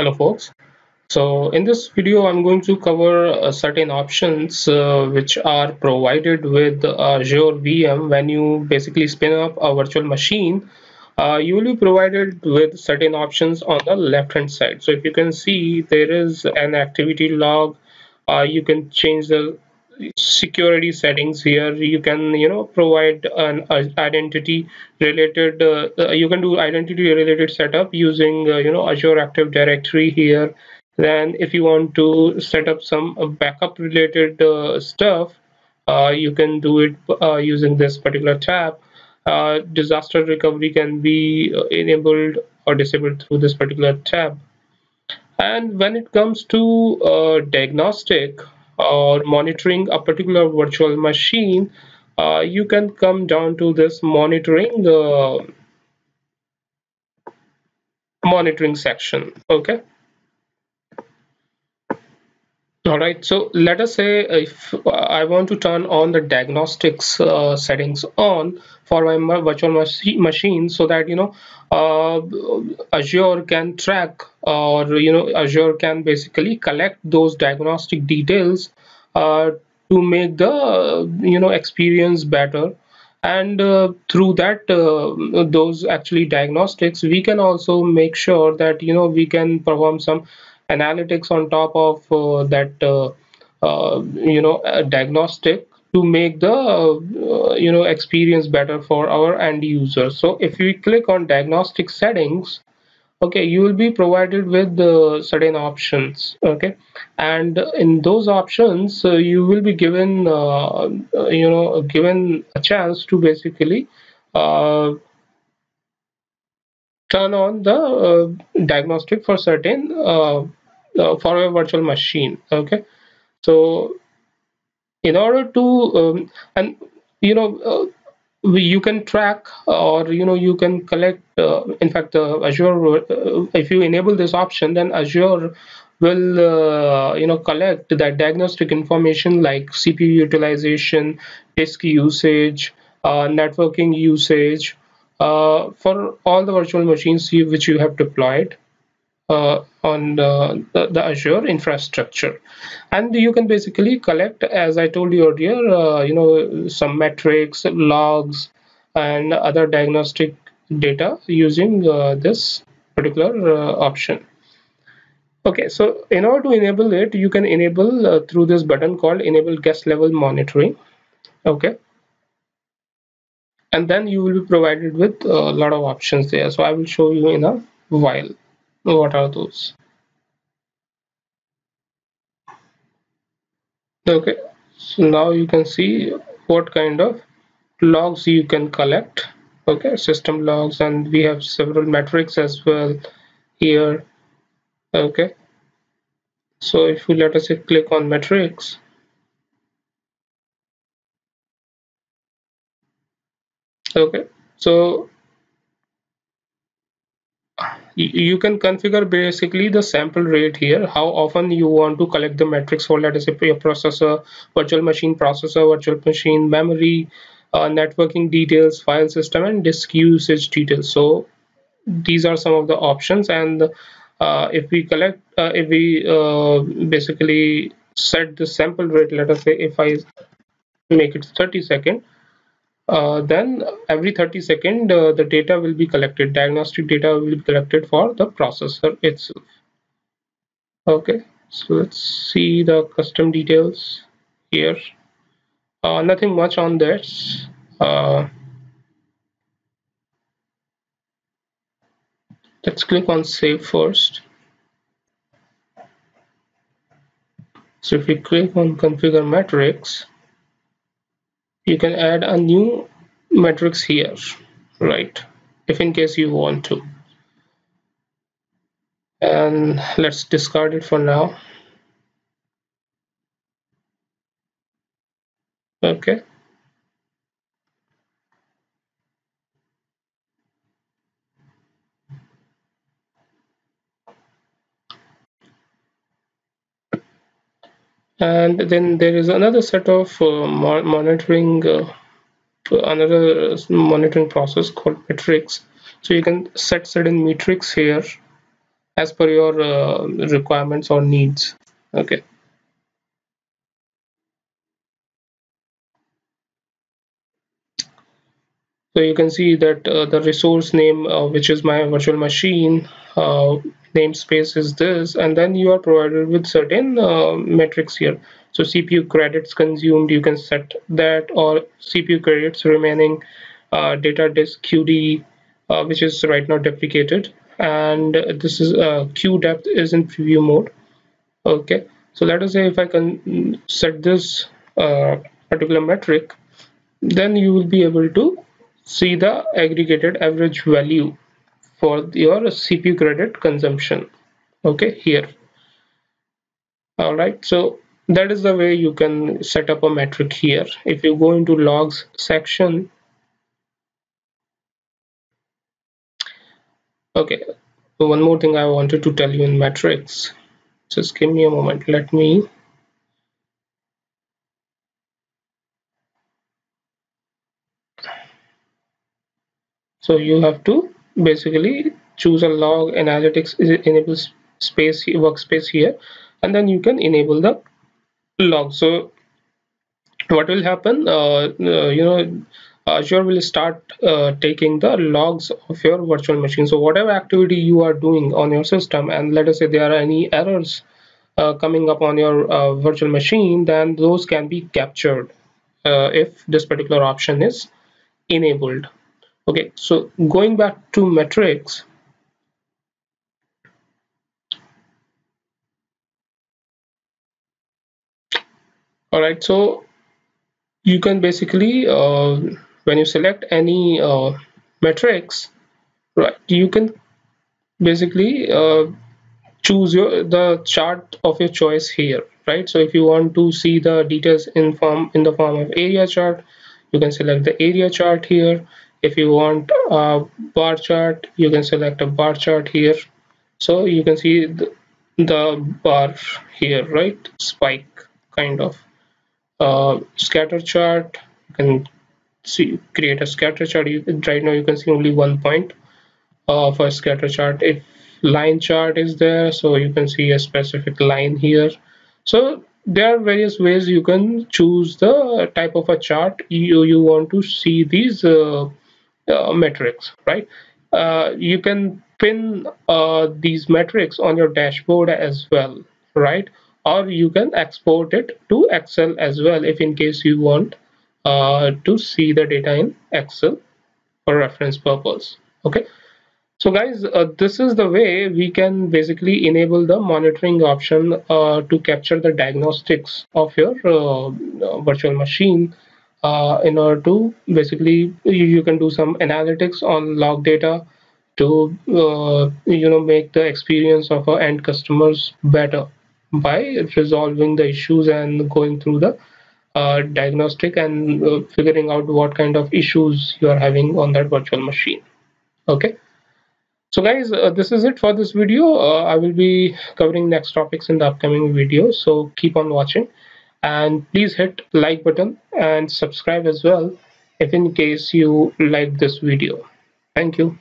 hello folks. So in this video i'm going to cover uh, certain options uh, which are provided with azure vm when you basically spin up a virtual machine uh, you will be provided with certain options on the left hand side. So if you can see there is an activity log. Uh, you can change the security settings here. You can you know provide an identity related uh, uh, you can do identity related setup using uh, you know azure active directory here. Then if you want to set up some backup related uh, stuff uh, you can do it uh, using this particular tab. Disaster recovery can be enabled or disabled through this particular tab. And when it comes to diagnostic or monitoring a particular virtual machine uh, you can come down to this monitoring uh, monitoring section okay all right. So let us say if i want to turn on the diagnostics uh, settings on for my virtual machine so that you know uh, azure can track or you know azure can basically collect those diagnostic details uh, to make the you know experience better. And uh, through that uh, those actually diagnostics we can also make sure that you know we can perform some analytics on top of uh, that uh, uh, you know diagnostic to make the you know experience better for our end users. So if we click on diagnostic settings okay you will be provided with the certain options okay? And in those options uh, you will be given uh, you know given a chance to basically uh, turn on the uh, diagnostic for certain uh, uh, for a virtual machine okay? So in order to um, and you know you can track or you know you can collect uh, in fact uh, azure uh, if you enable this option then azure will uh, you know collect that diagnostic information like cpu utilization disk usage uh, networking usage uh, for all the virtual machines you, which you have deployed uh, on the, the, Azure infrastructure. And you can basically collect, as I told you earlier, uh, you know, some metrics, logs, and other diagnostic data using uh, this particular uh, option. Okay, so in order to enable it, you can enable through this button called enable guest level monitoring. Okay. And then you will be provided with a lot of options there. So I will show you in a while what are those? Okay. So now you can see what kind of logs you can collect. Okay system logs and we have several metrics as well here. Okay. So if you let us say click on metrics. Okay. So you can configure basically the sample rate here how often you want to collect the metrics for let us say your processor virtual machine processor virtual machine memory uh, networking details file system and disk usage details. So these are some of the options. And uh, if we collect uh, if we uh, basically set the sample rate let us say if I make it 30 second uh, then every 30 second uh, the data will be collected. Diagnostic data will be collected for the processor itself. Okay so let's see the custom details here. Uh, nothing much on this. Uh, let's click on save first. So if we click on configure metrics you can add a new matrix here right if in case you want to. And let's discard it for now. Okay and then there is another set of uh, monitoring uh, another monitoring process called metrics so you can set certain metrics here as per your uh, requirements or needs. Okay. So you can see that uh, the resource name uh, which is my virtual machine uh, namespace is this and then you are provided with certain uh, metrics here. So cpu credits consumed you can set that or cpu credits remaining uh, data disk qd uh, which is right now deprecated. And this is queue depth is in preview mode. Okay. So let us say if i can set this particular metric then you will be able to see the aggregated average value for your CPU credit consumption. Okay here. All right so that is the way you can set up a metric here. If you go into logs section okay one more thing I wanted to tell you in metrics. Just give me a moment. Let me so you have to basically choose a log analytics enable space workspace here and then you can enable the log. So what will happen uh, uh, you know Azure will start uh, taking the logs of your virtual machine. So whatever activity you are doing on your system and let us say there are any errors uh, coming up on your uh, virtual machine then those can be captured uh, if this particular option is enabled okay so going back to metrics all right so you can basically uh, when you select any uh, metrics right you can basically uh, choose your the chart of your choice here right? So if you want to see the details in form in the form of area chart you can select the area chart here if you want a bar chart you can select a bar chart here. So you can see the, the bar here right? Spike kind of. Uh, scatter chart you can see create a scatter chart. You right now you can see only one point of a scatter chart. If line chart is there so you can see a specific line here. So there are various ways you can choose the type of a chart you you want to see these uh, uh, metrics, right? Uh, you can pin uh, these metrics on your dashboard as well, right? Or you can export it to Excel as well if in case you want uh, to see the data in Excel for reference purpose. Okay. So guys, uh, this is the way we can basically enable the monitoring option uh, to capture the diagnostics of your virtual machine uh, in order to basically you, you, can do some analytics on log data to uh, you know make the experience of our end customers better by resolving the issues and going through the uh, diagnostic and uh, figuring out what kind of issues you are having on that virtual machine. Okay? So guys uh, this is it for this video. Uh, i will be covering next topics in the upcoming video so keep on watching and please hit like button and subscribe as well if in case you like this video. Thank you